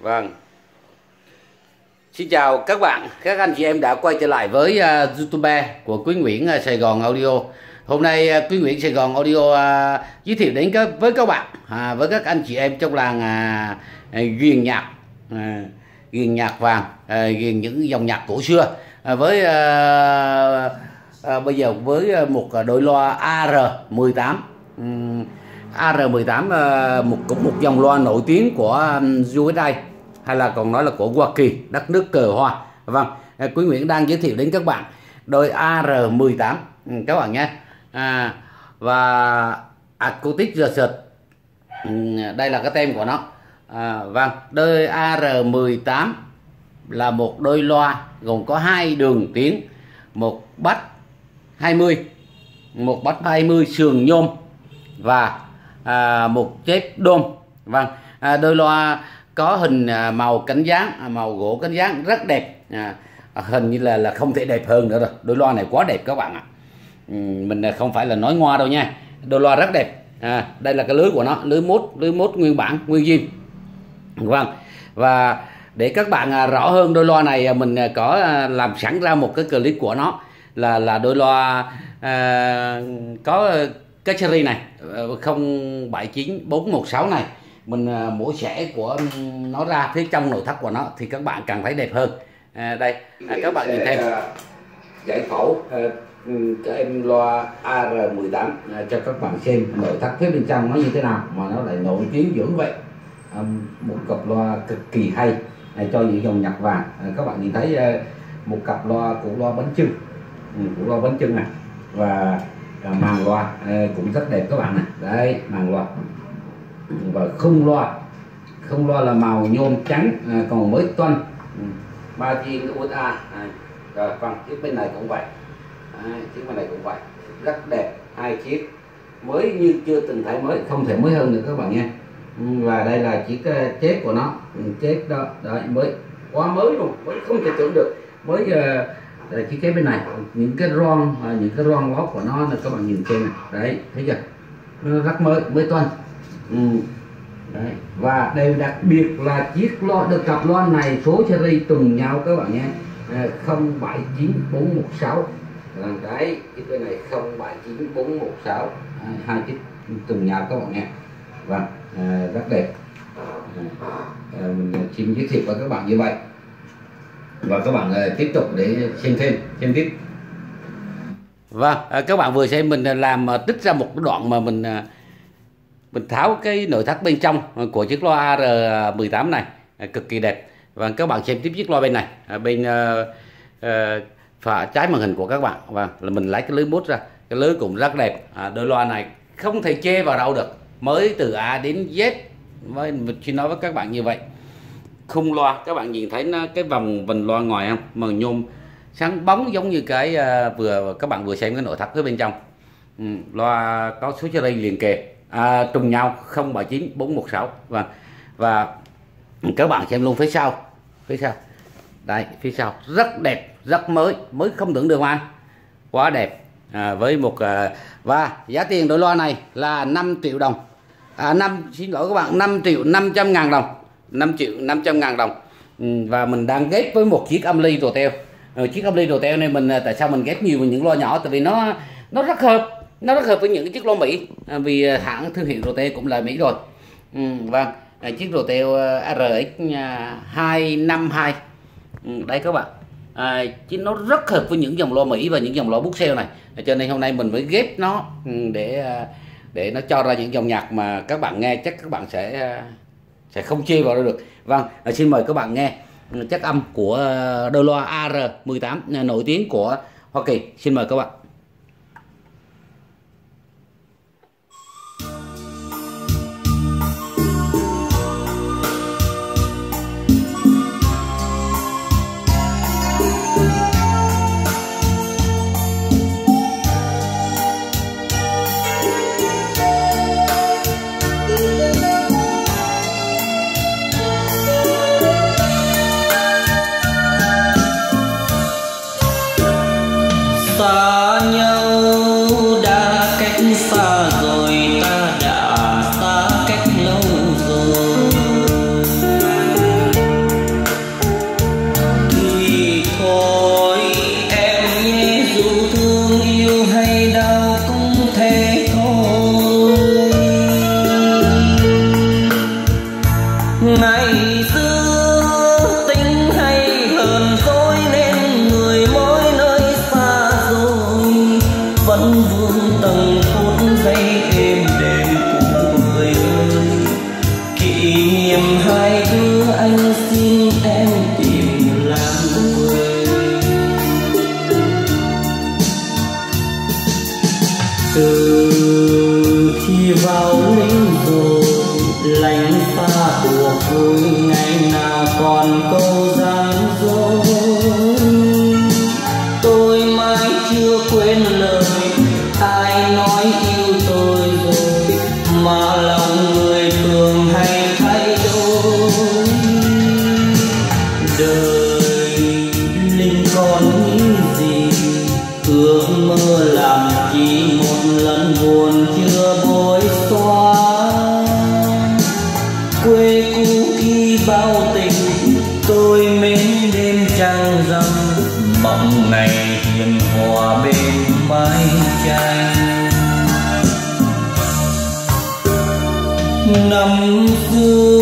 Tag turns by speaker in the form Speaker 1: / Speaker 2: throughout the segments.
Speaker 1: Vâng. Xin chào các bạn, các anh chị em đã quay trở lại với uh, YouTube của Quý Nguyễn uh, Sài Gòn Audio. Hôm nay uh, Quý Nguyễn Sài Gòn Audio uh, giới thiệu đến các, với các bạn, uh, với các anh chị em trong làng uh, ghiền nhạc, uh, ghiền nhạc vàng, uh, ghiền những dòng nhạc cổ xưa. Uh, với uh, uh, bây giờ với một đôi loa AR18. Um, AR18 uh, một cũng một dòng loa nổi tiếng của um, USA hay là còn nói là của Hoa Kỳ đất nước cờ hoa. Vâng à, Quý Nguyễn đang giới thiệu đến các bạn đôi AR18 ừ, các bạn nhé. À, và Acoustic Research ừ, đây là cái tem của nó. À, vâng đôi AR18 là một đôi loa gồm có hai đường tiếng một bát 20 một bát 20 sườn nhôm và à, một chép đôm. Vâng à, đôi loa có hình à, màu cánh dáng à, màu gỗ cánh dáng rất đẹp. À, à, hình như là là không thể đẹp hơn nữa rồi. Đôi loa này quá đẹp các bạn ạ. Mình không phải là nói ngoa đâu nha. Đôi loa rất đẹp. À, đây là cái lưới của nó lưới mốt lưới mốt nguyên bản nguyên zin. Vâng. Và để các bạn rõ hơn đôi loa này mình có làm sẵn ra một cái clip của nó. Là là đôi loa à, có cái series này 079416 này mình à, mổ xẻ của nó ra phía trong nội thất của nó thì các bạn càng thấy đẹp hơn. À, đây à, các bạn nhìn thêm. à, giải phẫu à, ừ, các em loa AR18 à, cho các bạn xem nội thất phía bên trong nó như thế nào mà nó lại nổi tiếng dữ vậy. À, một cặp loa cực kỳ hay à, cho những dòng nhạc vàng. À, các bạn nhìn thấy à, một cặp loa của loa bánh trưng ừ, của loa bánh trưng này. Và màn loa à, cũng rất đẹp các bạn này đây màn loa và không loa. Không loa là màu nhôm trắng à, còn mới toan. Ừ. margin USA à, rồi vâng chiếc bên này cũng vậy. À, chiếc bên này cũng vậy. Rất đẹp hai chiếc. Mới như chưa từng thấy mới. Không thể mới hơn được các bạn nha. Ừ, và đây là chiếc uh, chết của nó. Ừ, chết đó. Đấy mới. Quá mới luôn mới không thể tưởng được. Mới uh, chiếc kế bên này. Những cái ron những cái ron lót của nó là các bạn nhìn xem này. Đấy thấy chưa? Nó rất mới mới toan ừ. Đấy. và đều đặc biệt là chiếc lo được cặp loa này số seri trùng nhau các bạn nhé. Ờ, không bảy chín bốn một sáu. Là cái chiếc cái này không bảy chín bốn một sáu. Hai chiếc trùng nhau các bạn nhé. Và à, rất đẹp. À, mình xin giới thiệu với các bạn như vậy. Và các bạn à, tiếp tục để xem thêm xem tiếp. Vâng, các bạn vừa xem mình làm tích ra một đoạn mà mình mình tháo cái nội thất bên trong ờ, của chiếc loa R18 này ờ, cực kỳ đẹp. Và các bạn xem tiếp chiếc loa bên này. Ờ, bên uh, uh, phải trái màn hình của các bạn. Và là mình lấy cái lưới bút ra. Cái lưới cũng rất đẹp. À, đôi loa này không thể chê vào đâu được. Mới từ A đến Z với mình chỉ nói với các bạn như vậy. Khung loa các bạn nhìn thấy nó cái vòng vành loa ngoài không? Màu nhôm sáng bóng giống như cái uh, vừa các bạn vừa xem cái nội thất ở bên trong. Ừ, loa có số series liền kề à, trùng nhau 079 416 và và các bạn xem luôn phía sau phía sau. Đây phía sau. Rất đẹp rất mới mới không tưởng được mà. Quá đẹp. À, với một à, và giá tiền đổi loa này là 5 triệu đồng. À, 5 xin lỗi các bạn 5 triệu 500 ngàn đồng. 5 triệu 500 ngàn đồng. Ừ, và mình đang ghép với một chiếc âm ly đồ teo. Ừ, chiếc âm ly đồ teo này mình à, tại sao mình ghép nhiều những loa nhỏ? Tại vì nó nó rất hợp nó rất hợp với những cái chiếc lô Mỹ. À, vì à, hãng thương hiệu RT cũng là Mỹ rồi. Ừ, vâng. À, chiếc RT RX 252 ừ, đây các bạn. À, chứ nó rất hợp với những dòng loa Mỹ và những dòng loa bút xeo này. À, cho nên hôm nay mình mới ghép nó ừ, để à, để nó cho ra những dòng nhạc mà các bạn nghe chắc các bạn sẽ sẽ không chia vào được. Vâng xin mời các bạn nghe ừ, chất âm của đôi loa AR18 nổi tiếng của Hoa Kỳ. Xin mời các bạn.
Speaker 2: xa nhau, đã cách xa rồi, ta đã xa cách lâu rồi. Thì thôi, em nhé, dù thương yêu hay đau nào còn năm xưa.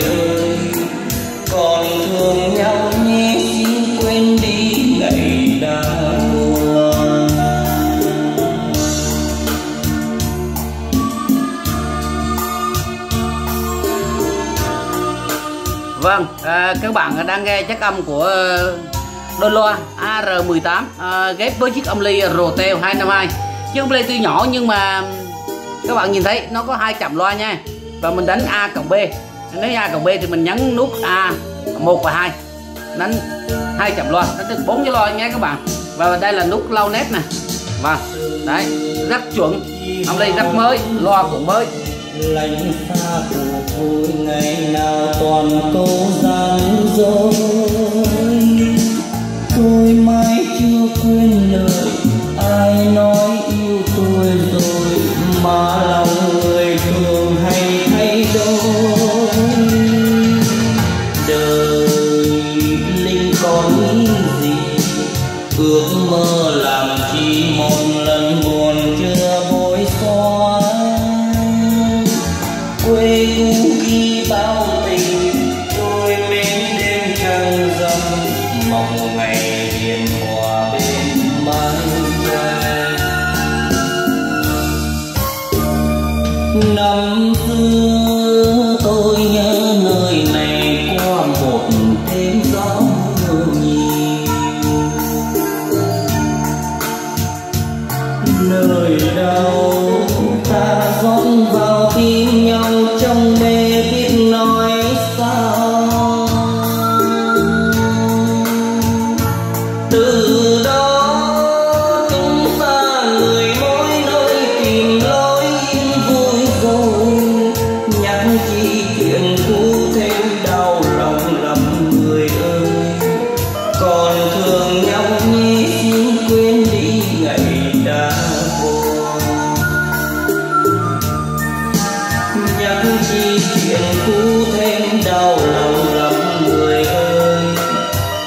Speaker 2: Ơi còn thương nhau nhé xin quên đi ngày đã
Speaker 1: Vâng, à, các bạn đang nghe chất âm của ờ, đôi loa AR18 à, ghép với chiếc âm ly Rotel 252 Chiếc âm ly tuy nhỏ nhưng mà các bạn nhìn thấy nó có hai chạm loa nha. Và mình đánh A cộng B. Nếu A cộng B thì mình nhấn nút A 1 và 2 Đánh hai chậm loa, đánh được 4 cái loa nhé các bạn. Và đây là nút lau nét nè. Và đấy, rất chuẩn. Hôm nay rất mới, loa cũng mới.
Speaker 2: Lạnh xa cuộc vui ngày nào toàn câu gian dối. Tôi mãi chưa quên lời ai nói. Nơi đâu? Đau lòng lắm người ơi.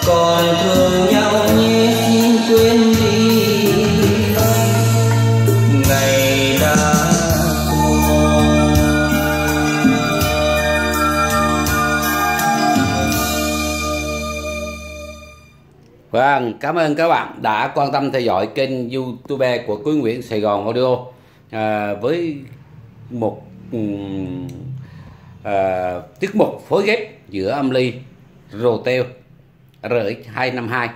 Speaker 2: Còn thương nhau nhé xin quên đi. Ngày đã qua.
Speaker 1: Vâng, cảm ơn các bạn đã quan tâm theo dõi kênh YouTube của Quý Nguyễn Sài Gòn Audio. À, với một ừm, uh, tiết mục phối ghép giữa âm ly Rotel RX252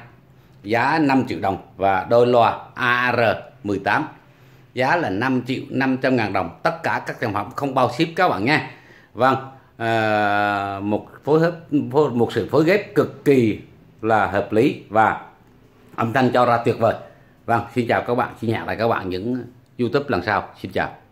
Speaker 1: giá 5 triệu đồng và đôi loa AR18 giá là 5 triệu 500 ngàn đồng. Tất cả các sản phẩm không bao ship các bạn nha Vâng à, một phối hợp một sự phối ghép cực kỳ là hợp lý và âm thanh cho ra tuyệt vời. Vâng xin chào các bạn xin hẹn lại các bạn những YouTube lần sau. Xin chào.